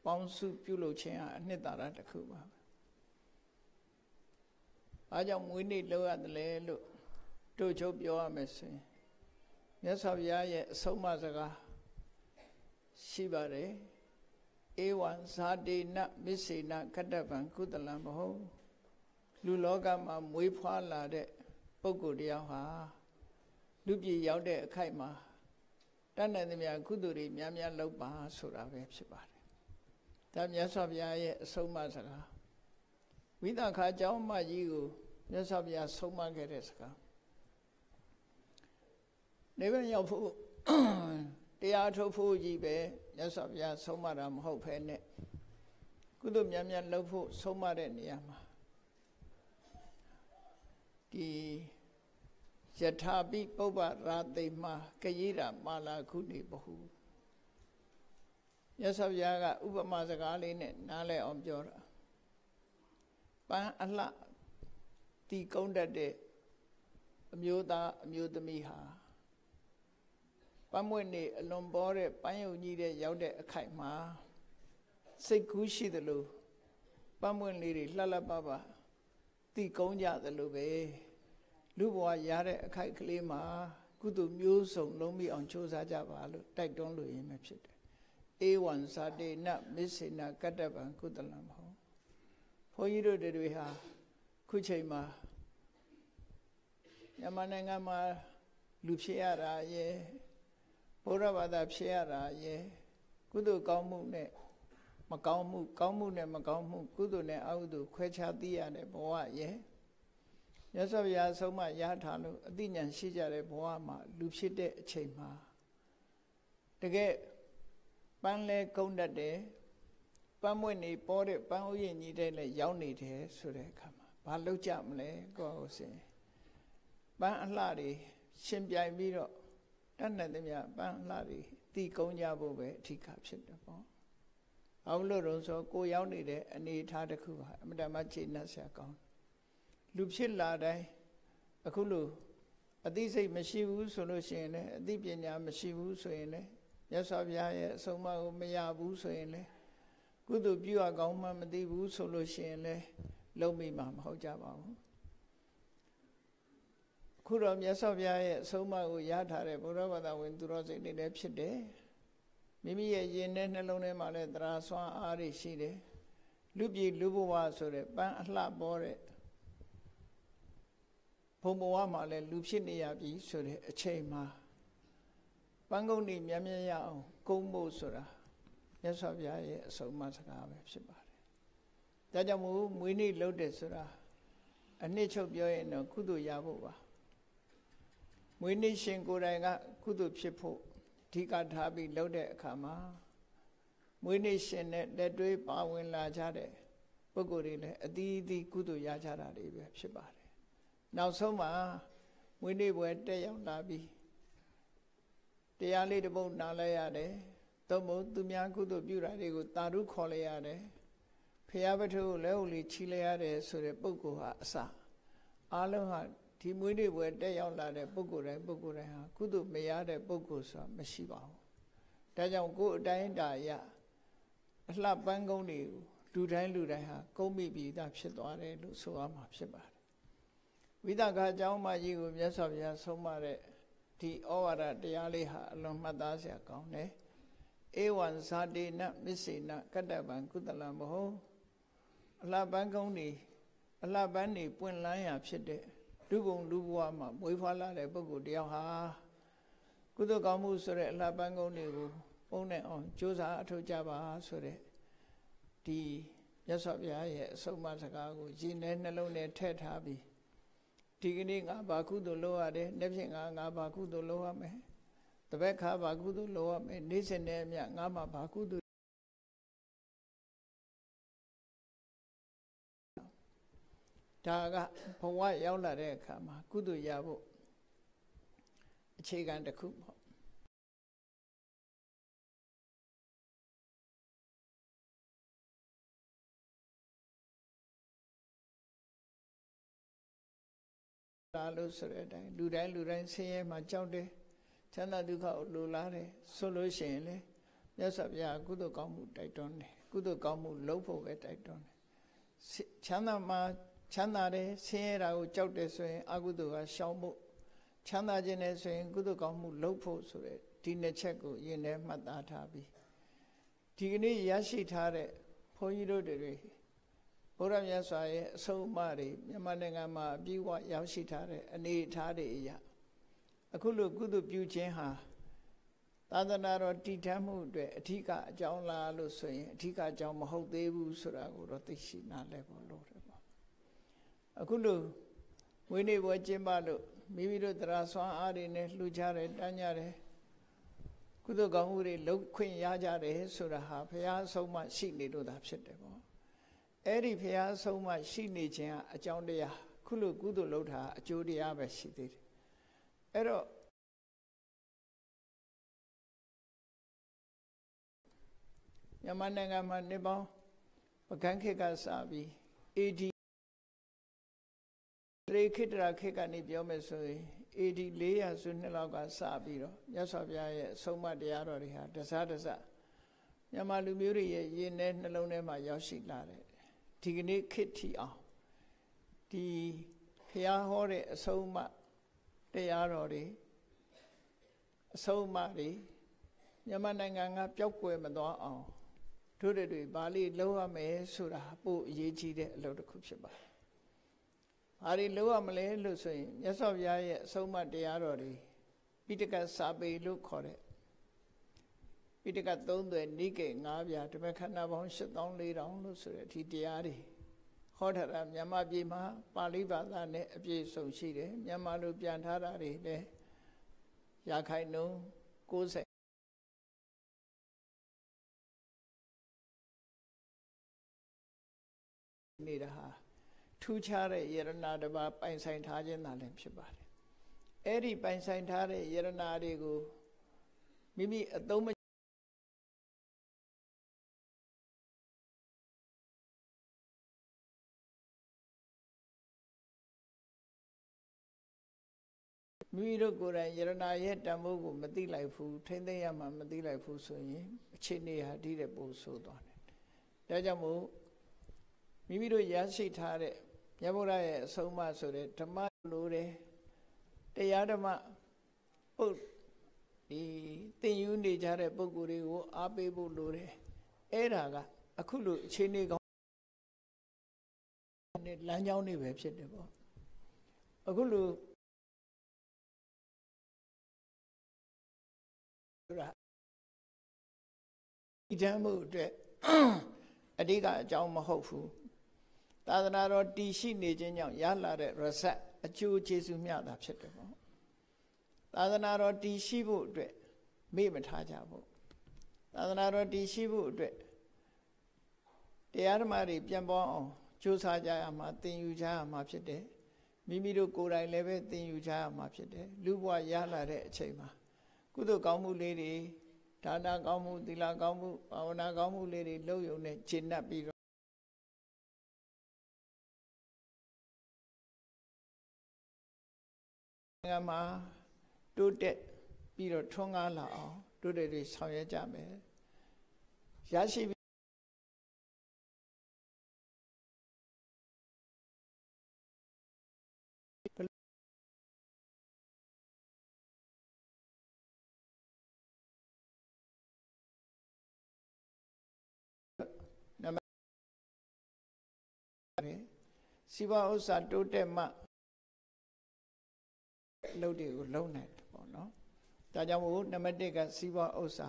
ပေါင်းစုပြုလုပ်ခြင်းဟာအနှစ်သာရတစ်ခုပါပဲ။အားကြောင့်မွေးနေ့လောက်ရတယ်လေလို့တို့ချုပ်ပြောရမယ်ဆိုရင်မြတ်စွာဘုရားရဲ့အဆုံးအမစကားရှိပါတယ်။ဧဝံဇာတိနမစ္စေနကတ္တဗံကုသလံဘဟုလူလောကမှာမွေးဖွားလာတဲ့ပုဂ္ဂိုလ်တရားဟာ လူပြည်ရောက်တဲ့အခိုက်မှာတဏ္ဍသမြကုသိုလ်တွေများများလုပ်ပါဆိုတာပဲဖြစ်ပါတယ်။ဒါမြတ်စွာဘုရားရဲ့အဆုံးအမစကားဝိသခာကျောင်းမကြီးကိုမြတ်စွာဘုရားဆုံးမခဲ့တဲ့စကားနေဘရောက်ဖို့တရားထုတ်ဖို့ကြီးပဲမြတ်စွာဘုရားဆုံးမတာမဟုတ်ဖ ೇನೆ ကုသိုလ်များများလုပ်ဖို့ဆုံးမတဲ့နေရာမှာဒီ ယထာပိပုပ္ပရာသိမှာကရေတာမာလာခုနေဘဟုမြတ်စွာဘုရားကဥပမာစကားလေးနဲ့နားလည်အောင်ပြောတာပန်းအလှတီကုန်းတတ်တဲ့အမျိုးသားအမျိုးသမီးဟာပန်းမွေနေအလွန်ပေါ်တဲ့ပန်းယုံကြီးတဲ့ရောက်တဲ့အခိုက်မှာစိတ်ကူးရှိသလိုပန်းမွေလေးတွေလှလှပပတီကုန်းကြသလိုပဲ လူဘဝရတဲ့အခိုက်ကလေးမှာကုသိုလ်မျိုးစုံလုံးမိအောင်ကြိုးစားကြပါလို့တိုက်တွန်းလို့ရင်းပဲဖြစ်တယ်။အေဝံဇာတေနမစ္စေနကတ္တဗံကုသလံမဟုတ်ဘုန်းကြီးတို့တွေဟာခုချိန်မှာမြန်မာနိုင်ငံမှာလူဖြစ်ရတာရဲ့ဘုရားဘာသာဖြစ်ရတာရဲ့ကုသိုလ်ကောင်းမှုနဲ့မကောင်းမှုကောင်းမှုနဲ့မကောင်းမှုကုသိုလ်နဲ့အကုသိုလ်ခွဲခြားသိရတဲ့ဘဝရဲ့ မြတ်စွာဘုရားဆုံးမရထားလို့အသိဉာဏ်ရှိကြတဲ့ဘဝမှာလူဖြစ်တဲ့အချိန်မှာတကယ်ပန်းလဲကုန်းတတ်တယ်ပန်းမွေ့နေပေါ်တဲ့ပန်းဥယျာဉ်ကြီးတဲ့လည်းရောက်နေတယ်ဆိုတဲ့အခါမှာဘာလုပ်ကြမလဲကိုယ့်ဟုတ်စင်ပန်းအလှတွေရှင်ပြိုင်ပြီးတော့တတ်နိုင်သမျှပန်းအလှတွေတီကုန်းကြဖို့ပဲအထူးဖြစ်တယ်ပေါ့အောင်လို့တော့ဆိုကိုရောက်နေတဲ့အနေအထားတစ်ခုဟာအမတမခြေနှက်ဆရာကောင်း လူဖြစ်လာတိုင်းအခုလို့အသိစိတ်မရှိဘူးဆိုလို့ရှိရင်လည်းအသိပညာမရှိဘူးဆိုရင်လည်းမြတ်စွာဘုရားရဲ့အဆုံးအမကိုမရဘူးဆိုရင်လည်းကုသိုလ်ပြုအပ်ကောင်းမှမသိဘူးဆိုလို့ရှိရင်လည်းလုံးမိမှာမဟုတ်ကြပါဘူးခုတော့မြတ်စွာဘုရားရဲ့အဆုံးအမကိုရထားတဲ့ဘုရားဘာသာဝင်သူတော်စိတ်တွေလည်းဖြစ်တယ်မိမိရဲ့ရင်ထဲနှလုံးထဲမှာလည်းတရားဆွမ်းအားတွေရှိတယ်လူပြည်လူဘဝဆိုတဲ့ပန်းအလှပေါ်တဲ့ ဘုံဘဝမှာလည်းလူဖြစ်နေရပြီဆိုတဲ့အချိန်မှာပန်းကုန်းနေမြတ်မြတ်ရအောင်ကုန်းဖို့ဆိုတာမြတ်စွာဘုရားရဲ့အဆုံးအမစကားပဲဖြစ်ပါတယ်။ဒါကြောင့်မို့မွေးနေ့လုပ်တယ်ဆိုတာအနှစ်ချုပ်ပြောရင်တော့ကုသိုလ်ရဖို့ပါ။မွေးနေ့ရှင်ကိုယ်တိုင်ကကုသိုလ်ဖြစ်ဖို့အဓိကထားပြီးလုပ်တဲ့အခါမှာမွေးနေ့ရှင်နဲ့လက်တွဲပါဝင်လာကြတဲ့ပုဂ္ဂိုလ်တွေလည်းအသီးသီးကုသိုလ်ရကြတာတွေပဲဖြစ်ပါတယ် နောက်ဆုံးမှာမွေးနေ့ပွဲတက်ရောက်လာပြီးတရားလေးတစ်ပုဒ်နားလဲရတယ်သို့မဟုတ်သူများကုသိုလ်ပြုတာတွေကိုတာရုခေါ်လဲရတယ်ဖရာပထုကိုလက်ဟုတ်လေးချီလဲရတယ်ဆိုတဲ့ပုဂ္ဂိုလ်ဟာအစအားလုံးဟာဒီမွေးနေ့ပွဲတက်ရောက်လာတဲ့ပုဂ္ဂိုလ်တိုင်းပုဂ္ဂိုလ်တိုင်းဟာကုသိုလ်မရတဲ့ပုဂ္ဂိုလ်ဆိုတာမရှိပါဘူးဒါကြောင့်ကိုယ်အတိုင်းတာရအလှပန်းကုန်းတွေကိုလူတိုင်းလူတိုင်းဟာကုန်းမိပြီးသားဖြစ်သွားတယ်လို့ဆိုရမှာဖြစ်ပါတယ် ဝိသကာအကြောင်းမကြီးကိုမြတ်စွာဘုရားဆုံးမတဲ့ဒီဩဝါဒတရားလေးဟာအလွန်မှတ်သားစရာကောင်းတယ်ဧဝံဇာတိနမစ္စေနကတ္တဗံကုသလံမဟုတ်အလှပန်းကုန်းနေအလှပန်းနေပွင့်လန်းရာဖြစ်တဲ့လူဘုံလူဘဝမှာမွေးဖွားလာတဲ့ပုဂ္ဂိုလ်တယောက်ဟာကုသိုလ်ကောင်းမှုဆိုတဲ့အလှပန်းကုန်းတွေကိုပုံနဲ့အောင်ကြိုးစားအထောက်ကြပါဆိုတဲ့ဒီမြတ်စွာဘုရားရဲ့အဆုံးအမစကားကိုရည်နဲ့နှလုံးနဲ့ထည့်ထားပြီး ဒီကနေ့ငါဘာကုသိုလ်လုပ်ရတယ်နေ့ဖြင့်ငါငါဘာကုသိုလ်လုပ်ရမယ်တပည့်ခါဘာကုသိုလ်လုပ်ရမယ်နေ့စဉ်နဲ့အမျှငါမှဘာကုသိုလ်ဒါကဘဝရောက်လာတဲ့အခါမှာကုသိုလ်ရဖို့အခြေခံတစ်ခုပေါ့ လာလို့ဆိုတဲ့အတိုင်းလူတိုင်းလူတိုင်းဆင်းရဲမှာကြောက်တယ်ချမ်းသာဒုက္ခကိုလိုလားတယ်ဆိုလို့ရှိရင်လေမြတ်စွာဘုရားကုသိုလ်ကောင်းမှုတိုက်တွန်းတယ်ကုသိုလ်ကောင်းမှုလုပ်ဖို့ပဲတိုက်တွန်းတယ်ချမ်းသာမှာချမ်းသာတယ်ဆင်းရဲတာကိုကြောက်တယ်ဆိုရင်အကုသိုလ်ကရှောင်ဖို့ချမ်းသာခြင်းနဲ့ဆိုရင် ကုသိုလ်ကောင်းမှုလုပ်ဖို့ဆိုတဲ့ဒီနှစ်ချက်ကိုယင်ထဲမှတ်သားထားပြီးဒီကနေ့ရရှိထားတဲ့ဘုန်းကြီးတို့တွေ ဘုရားမြတ်စွာရဲ့အဆုံးအမတွေမြန်မာနိုင်ငံမှာအပြည့်အဝရောက်ရှိထားတဲ့အနေအထားတွေအရာအခုလိုကုသိုလ်ပြုခြင်းဟာသာသနာတော်တည်ထမ်းမှုအတွက်အထူးအကြောင်းလားလို့ဆိုရင်အထူးအကြောင်းမဟုတ်သေးဘူးဆိုတာကိုတော့သိရှိနားလည်ဖို့လိုတယ်ပေါ့အခုလိုဝိနည်းပွဲကျင်းပလို့မိမိတို့တရားစွမ်းအားတွေနဲ့လှူကြတယ်တန်းကြတယ်ကုသိုလ်ကောင်းမှုတွေလုပ်ခွင့်ရကြတယ်ဆိုတာဟာဘုရားဆုံးမရှိနေလို့သာဖြစ်တယ်ပေါ့ အဲ့ဒီဘုရားဆုံးမရှိနေခြင်းကအကြောင်းတရားခုလိုကုသိုလ်လုပ်တာအကျိုးတရားပဲရှိသေးတယ်အဲ့တော့မြန်မာနိုင်ငံမှာနေပေါင်းပကန်းခေတ်ကစပြီး AD ရေခိတရာခေတ်ကနေပြောမယ်ဆိုရင် AD 400စုနှစ်လောက်ကစပြီးတော့မြတ်စွာဘုရားရဲ့အဆုံးအမတရားတော်တွေဟာတစားတစားမြန်မာလူမျိုးတွေရဲ့ယဉ်ထဲနှလုံးထဲမှာရောက်ရှိလာတယ် ဒီကနေ့ခေတ်ထီအောင်ဒီဘုရားဟောတဲ့အဆုံးအမတရားတော်တွေအဆုံးအမတွေမြန်မာနိုင်ငံကပျောက်ကွယ်မသွားအောင်တို့တွေပါဠိလုံးရမယ်ဆိုတာပို့အရေးကြီးတဲ့အလုပ်တစ်ခုဖြစ်ပါတယ်။ဘာတွေလုံးရမလဲလို့ဆိုရင်မြတ်စွာဘုရားရဲ့အဆုံးအမတရားတော်တွေပိဋကစာပေလို့ခေါ်တဲ့ ပိဋကသုံးသွယ်နိကေ၅ပြာဓမ္မခန္ဓာပေါင်း8400လို့ဆိုတဲ့အထိတရားတွေဟောထားတာမြန်မာပြည်မှာပါဠိဘာသာနဲ့အပြည့်စုံရှိတယ်မြန်မာလိုပြန်ထားတာတွေလည်းရခိုင်နှုန်း90နေတာဟာထူးခြားတဲ့ယရနာတစ်ပါးပိုင်ဆိုင်ထားခြင်းသာလည်းဖြစ်ပါတယ်အဲ့ဒီပိုင်ဆိုင်ထားတဲ့ယရနာတွေကိုမိမိအသုံး မမိမိတို့ကိုယ်တိုင်ယရနာရဲ့တန်ဖိုးကိုမသိလိုက်ဘူးထိမ့်သိမ့်ရမှမသိလိုက်ဘူးဆိုရင်အခြေအနေဟာဒီတဲ့ပို့ဆိုးသွားတယ်ဒါကြောင့်မို့မိမိတို့ရရှိထားတဲ့မြတ်ဗုဒ္ဓရဲ့အဆုံးအမဆိုတဲ့ဓမ္မလိုတယ်တရားဓမ္မပုတ်ဒီသင်ယူနေကြတဲ့ပုဂ္ဂိုလ်တွေကိုအားပေးဖို့လိုတယ်အဲ့ဒါကအခုလိုအခြေအနေကောင်းနဲ့လမ်းကြောင်းတွေပဲဖြစ်တယ်ပေါ့အခုလို ဒီတမ်းမှုအတွက်အဓိကအကြောင်းမဟုတ်ဘူးသာသနာတော်တည်ရှိနေခြင်းကြောင့်ရလာတဲ့ရဆက်အကျိုးကျေးဇူးမြတာဖြစ်တယ်ပေါ့သာသနာတော်တည်ရှိဖို့အတွက်မေ့မထားကြဘူးသာသနာတော်တည်ရှိဖို့အတွက်တရားဓမ္မတွေပြန်ပေါ်အောင်ကြိုးစားကြရမှာသင်ယူကြရမှာဖြစ်တယ်မိမိတို့ကိုယ်တိုင်လည်းပဲသင်ယူကြရမှာဖြစ်တယ်လူဘဝရလာတဲ့အချိန်မှာကုသိုလ်ကောင်းမှုလေးတွေ ဒါနကောင်းမှုသီလကောင်းမှုဘာဝနာကောင်းမှုလေးတွေလုပ်ယုံနဲ့ရှင်း납ပြီးတော့ငါမှာတိုးတက်ပြီးတော့ထွန်းကားလာအောင်တို့တွေဆောင်ရွက်ကြမယ်ရရှိ စီးပွားဥစ္စာတိုးတက်မှအလုပ်တွေကိုလုပ်နိုင်တယ်ပေါ့နော်ဒါကြောင့်မို့နံပါတ်1ကစီးပွားဥစ္စာ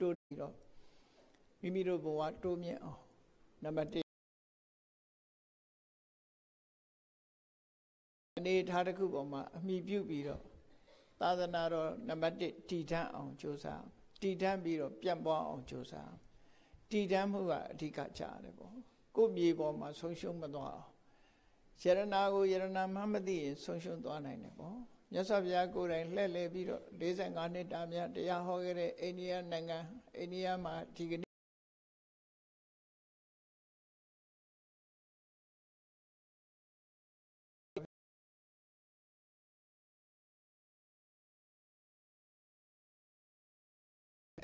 တိုးပြီးတော့မိမိတို့ဘဝတိုးမြင့်အောင်နံပါတ်1အနေထားတစ်ခုပေါ်မှာအမိပြုပြီးတော့သာသနာတော်နံပါတ်1တည်ထအောင်ကြိုးစားတည်ထပြီးတော့ပြန့်ပွားအောင်ကြိုးစားတည်ထမှုကအဓိကကြရတယ်ပေါ့ကိုယ့်မြေပေါ်မှာဆုံးရှုံးမသွားအောင် ယရနာကိုယရနာမှမသိရင်ဆုံးရှုံးသွားနိုင်တယ်ပေါ့မြတ်စွာဘုရားကိုယ်တိုင်လှည့်လည်ပြီးတော့45နှစ်တာမြတ်တရားဟောခဲ့တဲ့အိန္ဒိယနိုင်ငံအိန္ဒိယမှာဒီကနေ့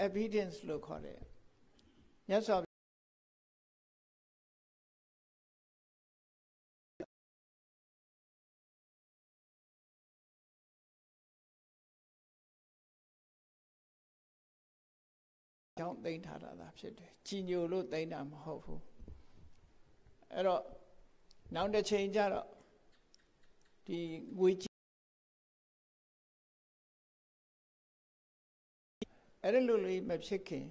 evidence လို့ခေါ်တယ်မြတ်စွာ ကြောင့်သိမ့်ထားတာသာဖြစ်တယ်ကြီးညိုလို့သိမ့်တာမဟုတ်ဘူးအဲ့တော့နောက်တစ်ချိန်ကျတော့ဒီငွေကြေးအဲ့ဒါလိုလေးမဖြစ်ခင်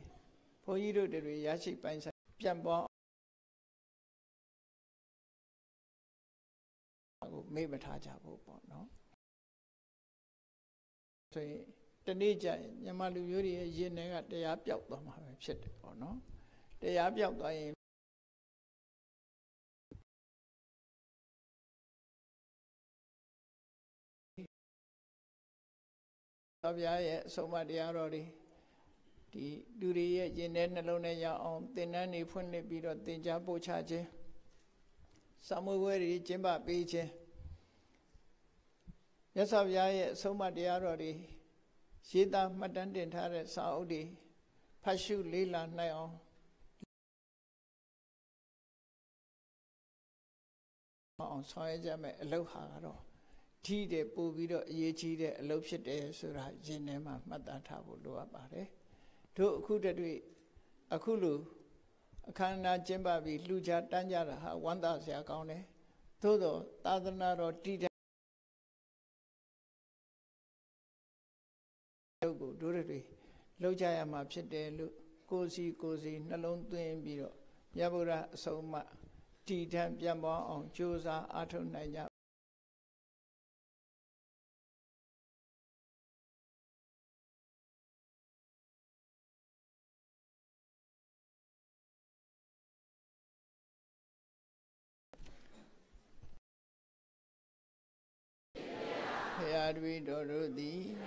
ဘုန်းကြီးတို့တွေရရှိပိုင်းဆိုင်ပြန်ပေါ်ကိုမေ့မထားကြဘူးပေါ့နော်ဆိုရင် တနေ့ကျရင်မြန်မာလူမျိုးတွေရဲ့ရင်ထဲကတရားပြောက်သွားမှာပဲဖြစ်တယ်ပေါ့နော်တရားပြောက်သွားရင်ောဗျာရဲ့အဆုံးမတရားတော်တွေဒီလူတွေရဲ့ရင်ထဲနှလုံးထဲရောက်အောင်သင်တန်းတွေဖွင့်လှစ်ပြီးတော့သင်ကြားပို့ချခြင်းစာမွေးပွဲတွေကျင်းပပေးခြင်းမြတ်စွာဘုရားရဲ့အဆုံးမတရားတော်တွေ ရေးသားမှတ်တမ်းတင်ထားတဲ့စာအုပ်တွေဖတ်ရှုလေးလာနိုင်အောင်အောင်ဆောင်ရွက်ကြမယ်အလုပ်ဟာကတော့ထီးတယ်ပို့ပြီးတော့အရေးကြီးတဲ့အလုပ်ဖြစ်တယ်ဆိုတာရင်ထဲမှာမှတ်သားထားဖို့လိုအပ်ပါတယ်တို့အခုတည်းအခုလိုအခမ်းအနားကျင်းပပြီးလှူကြတန်းကြတာဟာဝမ်းသာစရာကောင်းတယ်သို့တော့သာသနာတော်တည် လှုပ်ကြရမှာဖြစ်တယ်လို့ကိုစီကိုစီနှလုံးသွင်းပြီးတော့မြတ်ဗုဒ္ဓအဆုံးအမတည်ထံပြန်ပေါ်အောင်ကြိုးစားအားထုတ်နိုင်ကြဖရာတပည့်တော်တို့သည်ဗု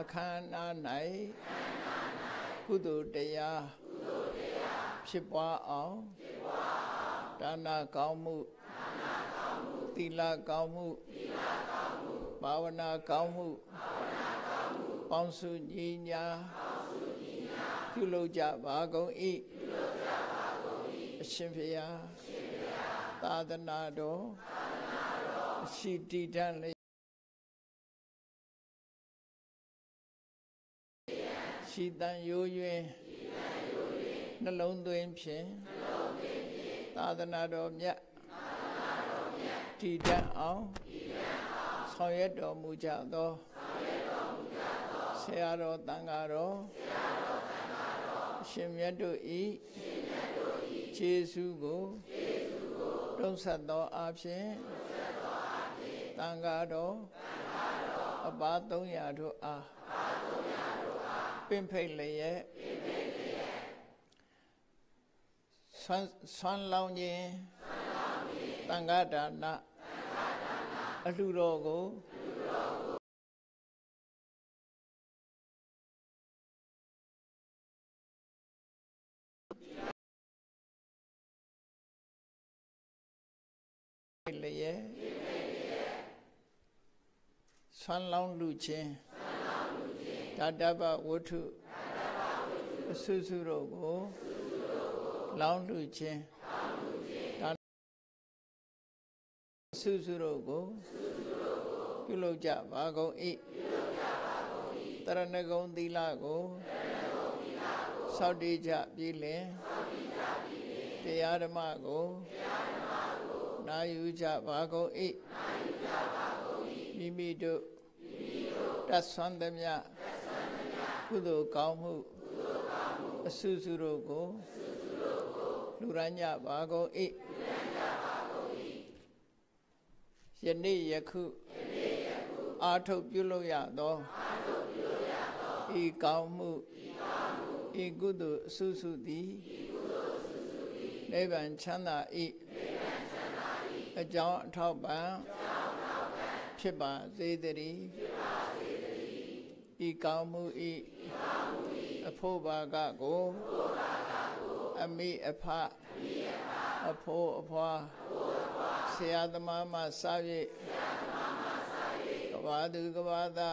အခမ်းအနား၌ကုသိုလ်တရားဖြစ်ပွားအောင်ဒါနကောင်းမှုသီလကောင်းမှုဘာဝနာကောင်းမှုပေါင်းစုညီညာပြုလုပ်ကြပါကုန်၏အရှင်ဖေယသာသနာတော်ရှိတည်တတ် ရှိတန်ရိုးရွင်နှလုံးသွင်းဖြင့်သာသနာတော်မြတ်တည်တတ်အောင်ဆောင်ရွက်တော်မူကြသောဆရာတော်တန်ဃာတော်ရှင်မြတ်တို့ဤခြေဆုကိုတုံးဆက်သောအဖြစ်တန်ဃာတော်အပါ300တို့အား ပင်ဖိတ်လျက်ဆွမ်းဆွမ်းလောင်းခြင်းတန်ဃာဒါနအလှတော်ကိုရဲ့ဆွမ်းလောင်းလူချင်း ဓာတပဝတ္ထုအဆုစုတို့ကိုလောင်းလူချင်းဒါအဆုစုတို့ကိုပြုလုပ်ကြပါကုန်၏တရဏဂုံသီလကိုစောင့်တည်ကြပြီလင်တရားဓမ္မကိုနာယူကြပါကုန်၏မိမိတို့တတ်ဆွမ်းသမျှ ကုသိုလ်ကောင်းမှုအဆုစုတို့ကိုလူရညပါကုန်၏ယနေ့ယခုအာထုတ်ပြုလို့ရသောဤကောင်းမှုဤကုသိုလ်အဆုစုသည်နိဗ္ဗာန်ချမ်းသာ၏အကြောင်းအထောက်ပံ့ဖြစ်ပါစေတည်း ဤကောင်းမှုဤအဖို့ဘာကကိုအမိအဖအဖိုးအဖွာဆရာသမားမှစ၍ကဘာသူကဘာသာ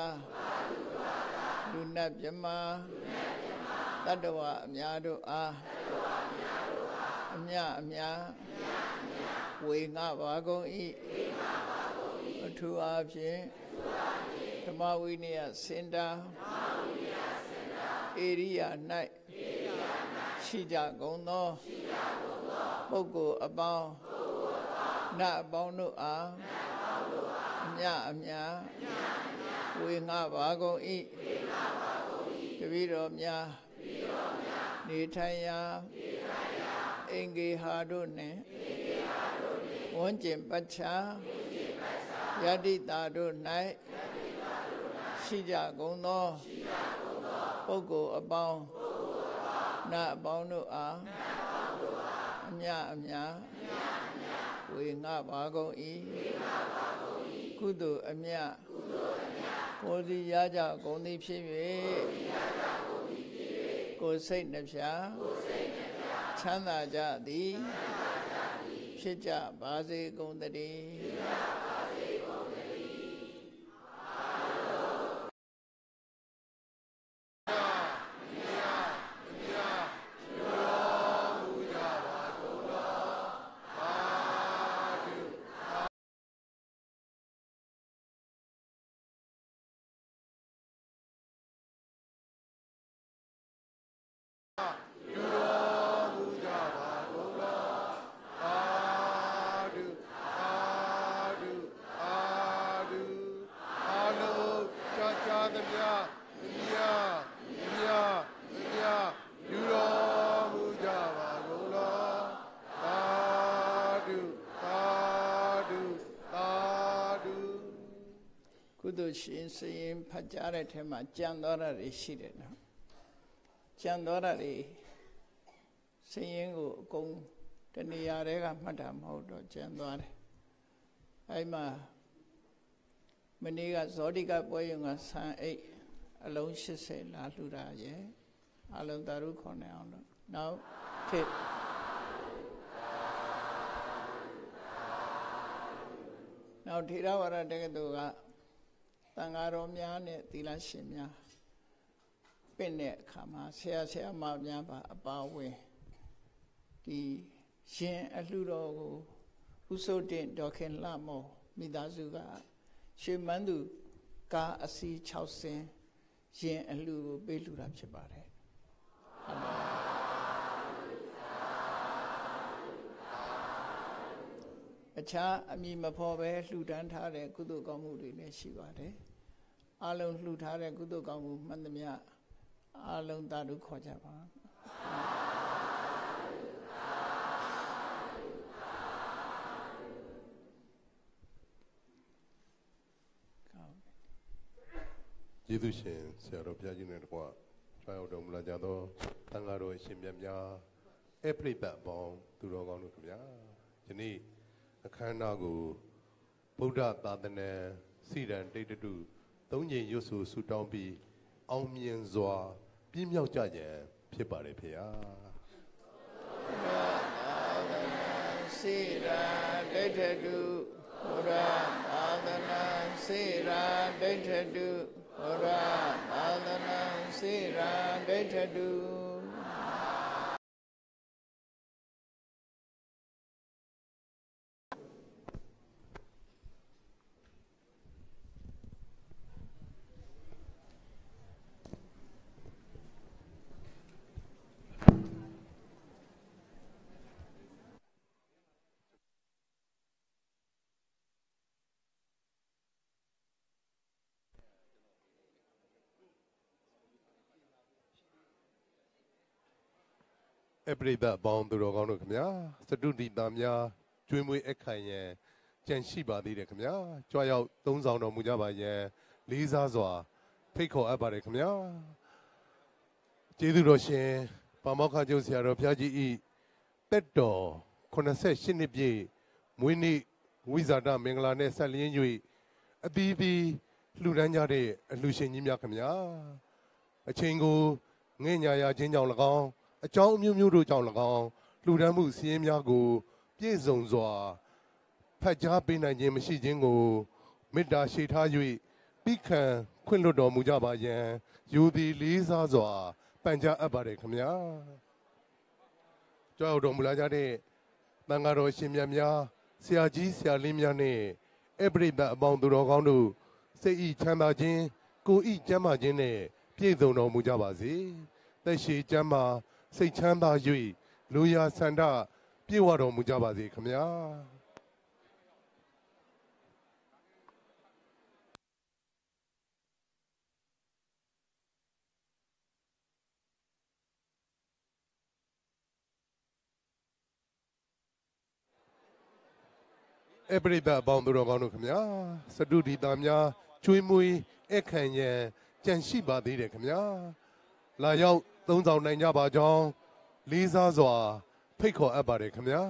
လူနတ်မြမတတ္တဝအများတို့အားအမြအများဝေငှပါကုန်၏အထူးအားဖြင့် ဓမ္မဝိနည်းစင်တာဧရိယာ၌ရှိကြကုန်သောပုဂ္ဂိုလ်အပေါင်းနတ်အပေါင်းတို့အားအမြအများဝေငှပါကုန်၏တပည့်တော်များနေထိုင်ရာအင်္ဂေဟာတို့နှင့်ဝန်းကျင်ပတ်ချာယတိတာတို့၌ ရှိကြကုန်သောပုဂ္ဂိုလ်အပေါင်းနတ်အပေါင်းတို့အားအမြအများဝေငှပါကုန်၏ကုသိုလ်အမြကိုယ်စီရကြကုန်သည်ဖြစ်၍ကိုယ်စိတ်နှပြချမ်းသာကြသည်ဖြစ်ကြပါစေကုန်သတည်းပြုတော်မူကြပါကုန်တော်အာဒုအာဒုအာဒုအာလုံးကြာကြာသမျှမြာမြာမြာပြုတော်မူကြပါကုန်တော်အာဒုအာဒုအာဒု ကုသိုလ်ရှင် စရင်ဖတ်ကြားတဲ့ထဲမှာကြံတော်ရတွေရှိတယ်နော်ကြံတော်ရတွေစရင်ကိုအကုန်တဏှာတွေကမှတ်တာမဟုတ်တော့ကြံသွားတယ်အဲ့မှာမနေ့ကဇောတိကပွဲရုံကဆန်အိတ်အလုံး80လာလှူတာရဲ့အလုံးသာရုခေါ်နေအောင်လို့နောက်ဖြစ်နောက်ထေရဝါဒတက္ကသိုလ်က တန်ဃာတော်များနဲ့သီလရှင်များပြင့်တဲ့အခါမှာဆရာဆရာမများပါအပါဝင်ဒီရှင်အလှတော်ကိုဥဆိုတင်ဒေါခင်လှမောမိသားစုကရွှေမန်းသူကားအစီး6ဆင်းရှင်အလှကိုပေးလှူတာဖြစ်ပါတယ်အ ခြားအမည်မဖော်ပဲလှူဒန်းထားတဲ့ကုသိုလ်ကောင်းမှုတွေလည်းရှိပါတယ်အလုံးလှူထားတဲ့ကုသိုလ်ကောင်းမှုမှန်သမျှအလုံးသာဓုခေါ်ကြပါကောင်းယေသူရှင်ဆရာတော်ဘုရားကြီးနဲ့တကွာထွားရောက်တော်မူလာကြသောတန်ဃာတော်အရှင်မြတ်များအပရိပတ်အပေါင်းသူတော်ကောင်းတို့ခင်ဗျာယနေ့ အခမ်းအနားကိုဗုဒ္ဓသာသနာစီရန်တိတ်တုသုံးညင်ရွတ်ဆိုဆူတောင်းပြီးအောင်မြင်စွာပြည့်မြောက်ကြကြံဖြစ်ပါတယ်ဖေဟာစေရာဒိဋ္ဌတုဘုရားသာသနာစေရာဒိဋ္ဌတုဘုရားသာသနာစေရာဒိဋ္ဌတု အပရိသတ်ပေါင်းသူတော်ကောင်းတို့ခင်ဗျာစတုဒီတာများကျွေးမွေးအခန့်ရန်ကြံရှိပါသေးတယ်ခင်ဗျာကြွားရောက်သုံးဆောင်တော်မူကြပါရန်လေးစားစွာ ဖိတ်ခေါ်အပ်ပါတယ်ခင်ဗျာကျေးဇူးတော်ရှင်ပါမောက္ခကျုပ်ဆရာတော်ဘုရားကြီးဤတက်တော်88နှစ်ပြည့်မွေးနေ့ဝိဇာတမင်္ဂလာနဲ့ဆက်လျင်း၍အသီးသီးလှူဒန်းကြတဲ့အလှူရှင်ကြီးများခင်ဗျာအချိန်ကိုငဲ့ညာရခြင်းကြောင့်၎င်း အကြောင်းအမျိုးမျိုးတို့ကြောင့်၎င်းလှူဒန်းမှုစည်းရင်းများကို ပြည့်စုံစွာဖတ်ကြားပေးနိုင်ခြင်းမရှိခြင်းကိုမေတ္တာရှိထား၍ပြီးခံခွင့်လွတ်တော်မူကြပါယံယူသည်လေးစားစွာပန်ကြားအပ်ပါတယ်ခမညာကြောက်တော်မူလာကြတဲ့တန်ဃာတော်ရှင်မြတ်များဆရာကြီးဆရာလေးများနဲ့အပရိသတ်အပေါင်းသူတော်ကောင်းတို့စိတ်ဤချမ်းသာခြင်းကိုယ်ဤကျမ်းမာခြင်းနဲ့ပြည့်စုံတော်မူကြပါစေ။သက်ရှိကျမ်းမာ စိတ်ချမ်းသာ၍လူရာဆန္ဒပြည့်ဝတော်မူကြပါစေခမညာ။အပရိသတ်အပေါင်းသူတော်ကောင်းတို့ခင်ဗျာစတုဒီတာများကျွေးမွေးအခန့်ရန်ကြံရှိပါသေးတယ်ခင်ဗျာလာရောက် သုံးဆောင်နိုင်ကြပါကြောင်းလေးစားစွာ ဖိတ်ခေါ်အပ်ပါတယ်ခင်ဗျာ